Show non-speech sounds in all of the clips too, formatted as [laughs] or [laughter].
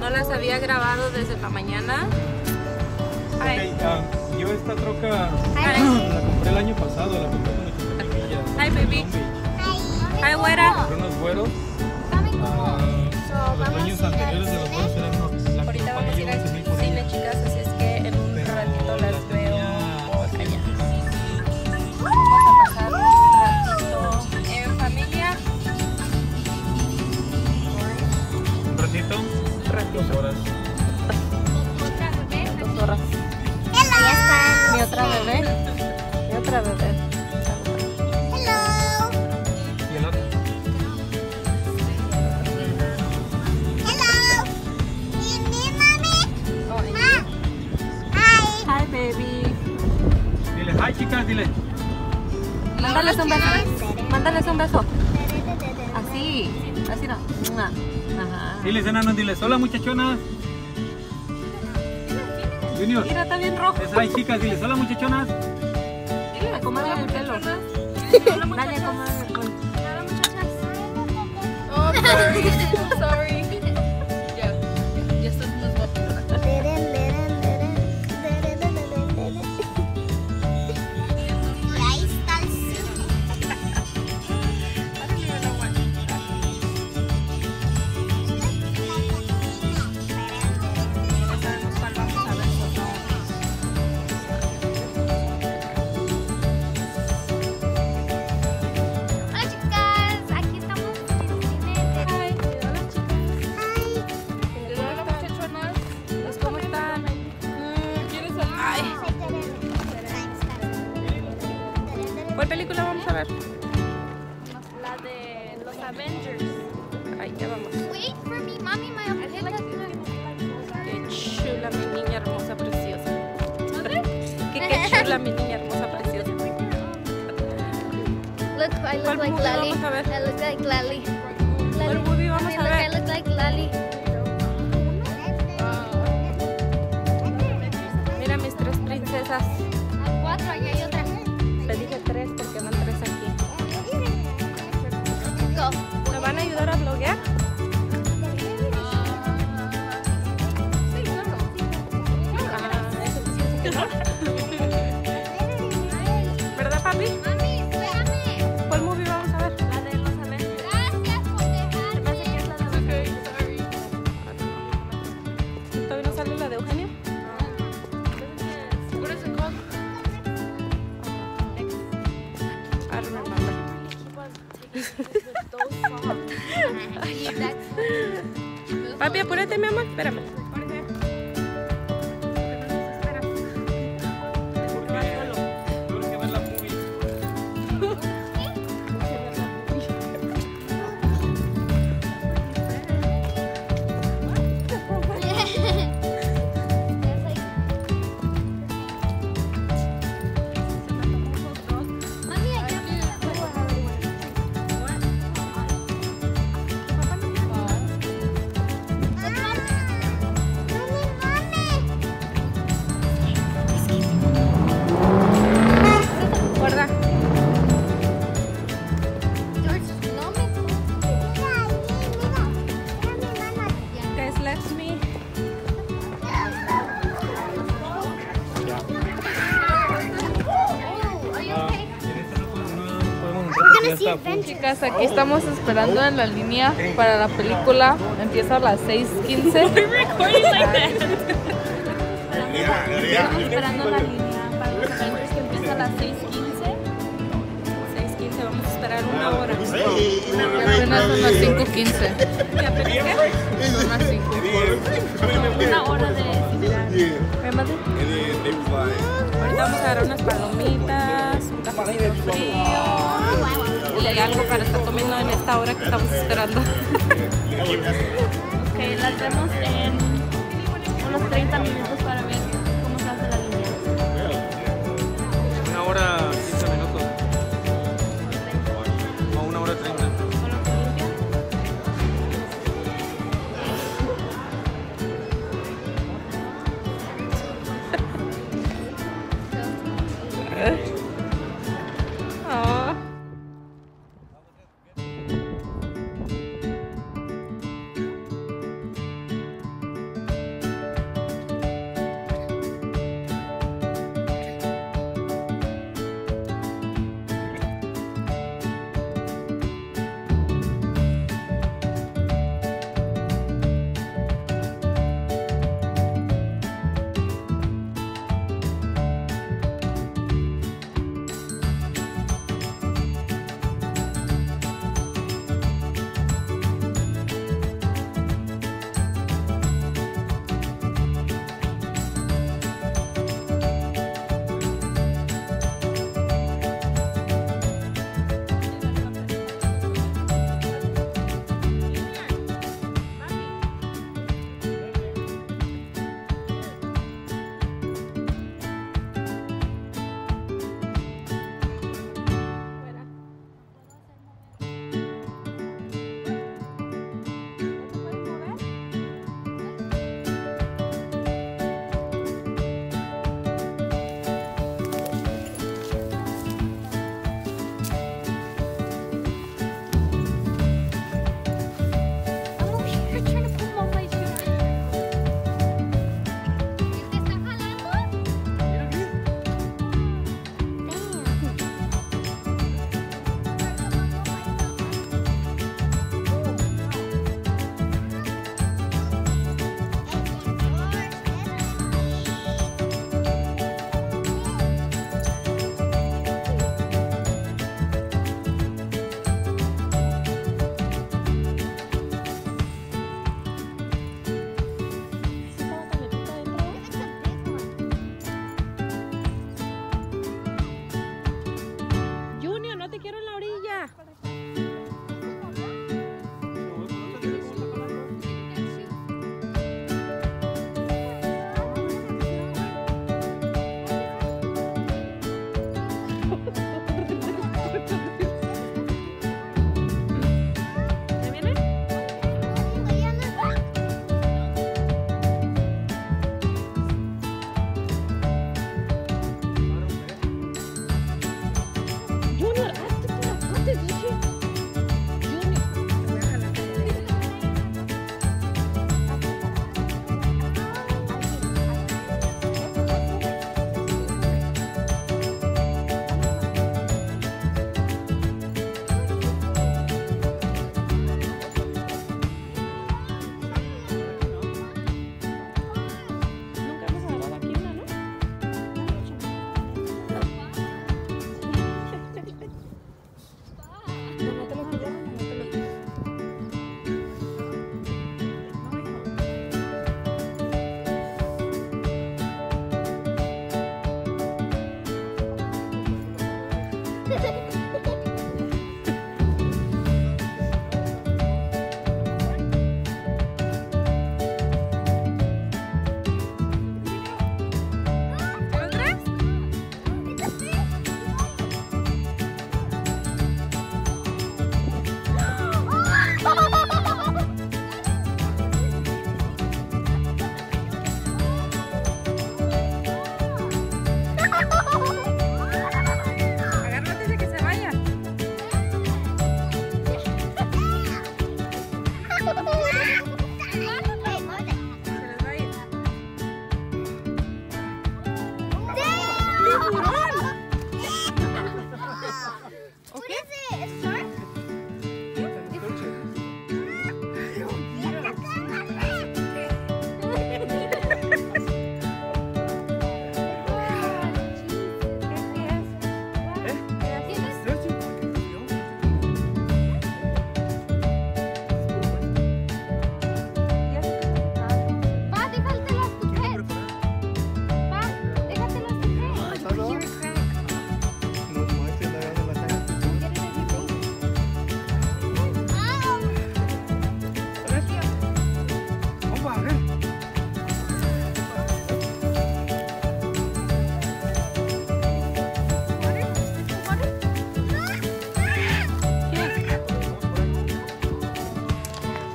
No las había grabado desde la mañana. Ok, Hi. ah, yo esta troca Hi. la compré el año pasado, la compré con 80 millas. Hi, baby. Hi, güera. Compré unos güeros. ah, los dueños anteriores de los dile. Mándales un beso. Mándales un beso. Así. Así no. Ajá. Diles enanos, diles, hola muchachonas. Junior, Mira, está bien rojo. es hi chicas, diles, hola muchachonas. Dile, acomódale el pelo. Dale, el pelo. Oh, sorry. [laughs] sorry. Película vamos a ver? la de los Avengers. Ay, ya vamos. Wait for me, mommy, my. Qué chula mi niña hermosa preciosa. [laughs] Qué, qué chula mi niña hermosa preciosa. Look, I ¿Cuál look like movie Lali. vamos a ver? I look like Lali. ¿Cuál movie vamos a look, I ver? look like Lali. Mira mis tres princesas. ¿Me van a ayudar a bloguear? Sí, claro. Ah, sí, no. ¿Verdad, papi? Mami, espérame. ¿Cuál movie vamos a ver? La de los Avengers. Gracias por dejarme. Parece que es la de Okay, sorry. ¿Todavía no sale la de Eugenio? What is it called? I don't remember. Papi, apúrate, mi amor. Espérame. Chicas, aquí estamos esperando en la línea para la película. Empieza a las 6:15. Estamos esperando la línea para los Avengers que empieza a las 6.15. 6.15, vamos a esperar una hora. Apenas son las 5:15. ¿Qué apenas qué? Son las 5. Una hora de esperar. ¿Me mandé? Ahorita vamos a agarrar unas palomitas, un cafecito frío y algo para estar comiendo en esta hora que estamos esperando. [laughs] ok, las vemos en unos 30 minutos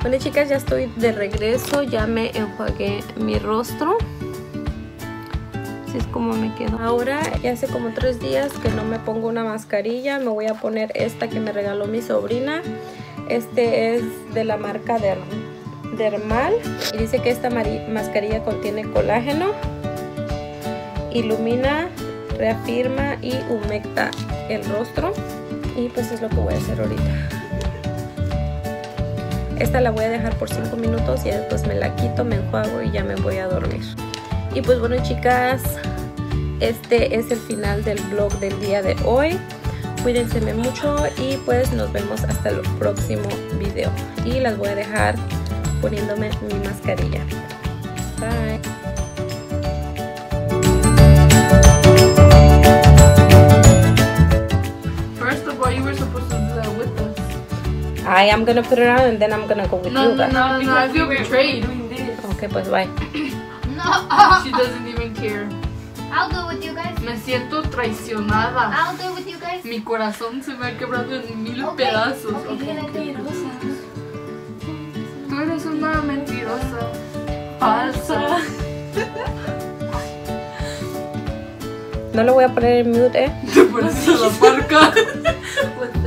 Bueno chicas, ya estoy de regreso, ya me enjuagué mi rostro. Así es como me quedo. Ahora ya hace como tres días que no me pongo una mascarilla, me voy a poner esta que me regaló mi sobrina. Este es de la marca Derm Dermal y dice que esta mascarilla contiene colágeno, ilumina, reafirma y humecta el rostro. Y pues es lo que voy a hacer ahorita. Esta la voy a dejar por 5 minutos y después me la quito, me enjuago y ya me voy a dormir. Y pues bueno chicas, este es el final del vlog del día de hoy. Cuídense mucho y pues nos vemos hasta el próximo video. Y las voy a dejar poniéndome mi mascarilla. Bye. I am gonna put it on and then I'm gonna go with No, you no, guys. no, no, I feel betrayed. Okay, pues bye. No, She doesn't even care. I'll do it with you guys. Me siento traicionada. I'll do it with you guys. Mi corazón se me ha quebrado en mil Okay. pedazos. Okay, it? Tú eres una mentirosa. Falsa. No lo voy a poner en mute, eh. Te pareces a la parca. [laughs]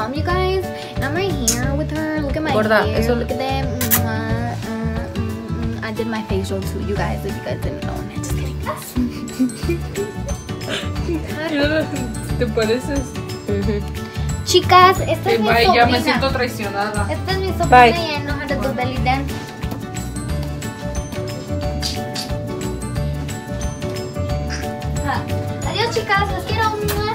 mom, you guys. And I'm right here with her. Look at my Gorda, hair. Eso... Look at them. Uh, uh, uh, I did my facial too, you guys, if you guys didn't know. I'm just kidding. [laughs] ¿Te? Chicas, esta es mi sobrina. Ya me siento traicionada. Esta es mi sobrina Bye. y belly dance. Ah, adiós, chicas. Quiero.